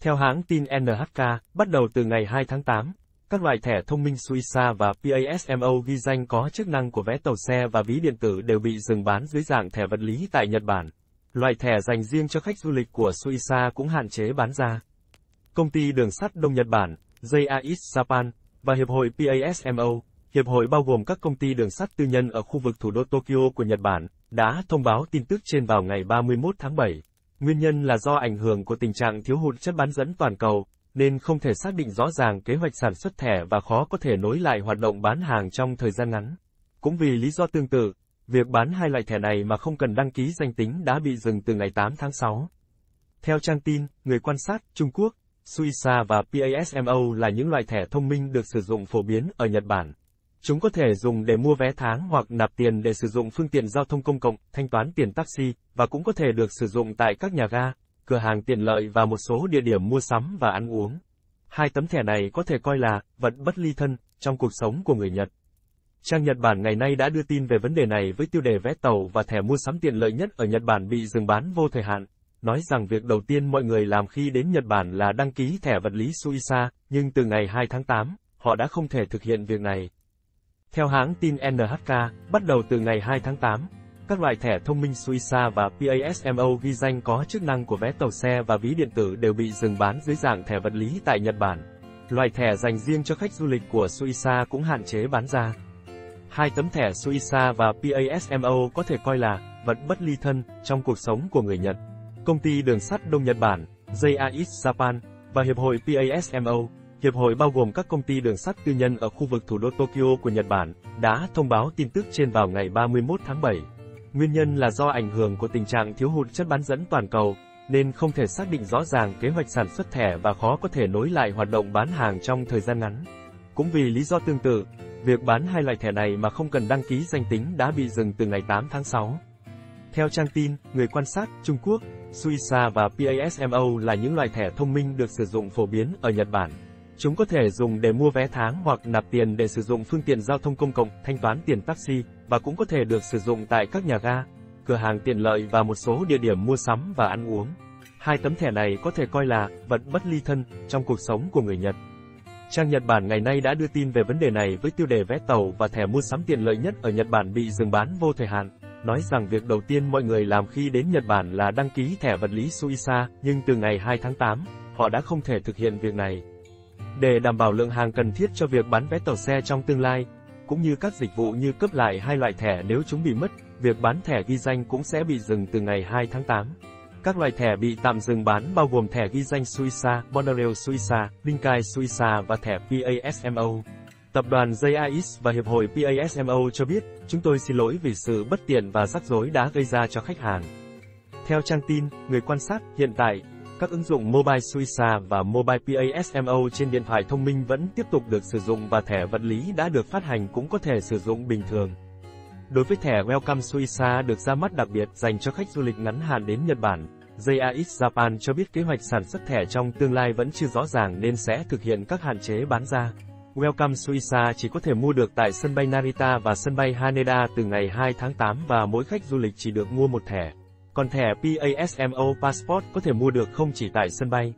Theo hãng tin NHK, bắt đầu từ ngày 2 tháng 8, các loại thẻ thông minh Suica và PASMO ghi danh có chức năng của vé tàu xe và ví điện tử đều bị dừng bán dưới dạng thẻ vật lý tại Nhật Bản. Loại thẻ dành riêng cho khách du lịch của Suica cũng hạn chế bán ra. Công ty đường sắt Đông Nhật Bản, JAX Japan, và Hiệp hội PASMO, Hiệp hội bao gồm các công ty đường sắt tư nhân ở khu vực thủ đô Tokyo của Nhật Bản, đã thông báo tin tức trên vào ngày 31 tháng 7. Nguyên nhân là do ảnh hưởng của tình trạng thiếu hụt chất bán dẫn toàn cầu, nên không thể xác định rõ ràng kế hoạch sản xuất thẻ và khó có thể nối lại hoạt động bán hàng trong thời gian ngắn. Cũng vì lý do tương tự, việc bán hai loại thẻ này mà không cần đăng ký danh tính đã bị dừng từ ngày 8 tháng 6. Theo trang tin, người quan sát, Trung Quốc, Suiza và PASMO là những loại thẻ thông minh được sử dụng phổ biến ở Nhật Bản. Chúng có thể dùng để mua vé tháng hoặc nạp tiền để sử dụng phương tiện giao thông công cộng, thanh toán tiền taxi, và cũng có thể được sử dụng tại các nhà ga, cửa hàng tiện lợi và một số địa điểm mua sắm và ăn uống. Hai tấm thẻ này có thể coi là vật bất ly thân trong cuộc sống của người Nhật. Trang Nhật Bản ngày nay đã đưa tin về vấn đề này với tiêu đề vé tàu và thẻ mua sắm tiện lợi nhất ở Nhật Bản bị dừng bán vô thời hạn, nói rằng việc đầu tiên mọi người làm khi đến Nhật Bản là đăng ký thẻ vật lý Suica, nhưng từ ngày 2 tháng 8, họ đã không thể thực hiện việc này. Theo hãng tin NHK, bắt đầu từ ngày 2 tháng 8, các loại thẻ thông minh Suica và PASMO ghi danh có chức năng của vé tàu xe và ví điện tử đều bị dừng bán dưới dạng thẻ vật lý tại Nhật Bản. Loại thẻ dành riêng cho khách du lịch của Suica cũng hạn chế bán ra. Hai tấm thẻ Suica và PASMO có thể coi là vật bất ly thân trong cuộc sống của người Nhật. Công ty đường sắt Đông Nhật Bản, JAX Japan, và Hiệp hội PASMO, Hiệp hội bao gồm các công ty đường sắt tư nhân ở khu vực thủ đô Tokyo của Nhật Bản, đã thông báo tin tức trên vào ngày 31 tháng 7. Nguyên nhân là do ảnh hưởng của tình trạng thiếu hụt chất bán dẫn toàn cầu, nên không thể xác định rõ ràng kế hoạch sản xuất thẻ và khó có thể nối lại hoạt động bán hàng trong thời gian ngắn. Cũng vì lý do tương tự, việc bán hai loại thẻ này mà không cần đăng ký danh tính đã bị dừng từ ngày 8 tháng 6. Theo trang tin, người quan sát, Trung Quốc, Suiza và PASMO là những loại thẻ thông minh được sử dụng phổ biến ở Nhật Bản. Chúng có thể dùng để mua vé tháng hoặc nạp tiền để sử dụng phương tiện giao thông công cộng, thanh toán tiền taxi, và cũng có thể được sử dụng tại các nhà ga, cửa hàng tiện lợi và một số địa điểm mua sắm và ăn uống. Hai tấm thẻ này có thể coi là vật bất ly thân trong cuộc sống của người Nhật. Trang Nhật Bản ngày nay đã đưa tin về vấn đề này với tiêu đề vé tàu và thẻ mua sắm tiện lợi nhất ở Nhật Bản bị dừng bán vô thời hạn, nói rằng việc đầu tiên mọi người làm khi đến Nhật Bản là đăng ký thẻ vật lý Suica, nhưng từ ngày 2 tháng 8, họ đã không thể thực hiện việc này. Để đảm bảo lượng hàng cần thiết cho việc bán vé tàu xe trong tương lai, cũng như các dịch vụ như cấp lại hai loại thẻ nếu chúng bị mất, việc bán thẻ ghi danh cũng sẽ bị dừng từ ngày 2 tháng 8. Các loại thẻ bị tạm dừng bán bao gồm thẻ ghi danh Suiza, Monorail Suiza, Linkai Suiza và thẻ PASMO. Tập đoàn JAIS và Hiệp hội PASMO cho biết, chúng tôi xin lỗi vì sự bất tiện và rắc rối đã gây ra cho khách hàng. Theo trang tin, người quan sát, hiện tại, các ứng dụng Mobile Suica và Mobile PASMO trên điện thoại thông minh vẫn tiếp tục được sử dụng và thẻ vật lý đã được phát hành cũng có thể sử dụng bình thường. Đối với thẻ Welcome Suica được ra mắt đặc biệt dành cho khách du lịch ngắn hạn đến Nhật Bản, JAX Japan cho biết kế hoạch sản xuất thẻ trong tương lai vẫn chưa rõ ràng nên sẽ thực hiện các hạn chế bán ra. Welcome Suica chỉ có thể mua được tại sân bay Narita và sân bay Haneda từ ngày 2 tháng 8 và mỗi khách du lịch chỉ được mua một thẻ. Còn thẻ PASMO Passport có thể mua được không chỉ tại sân bay.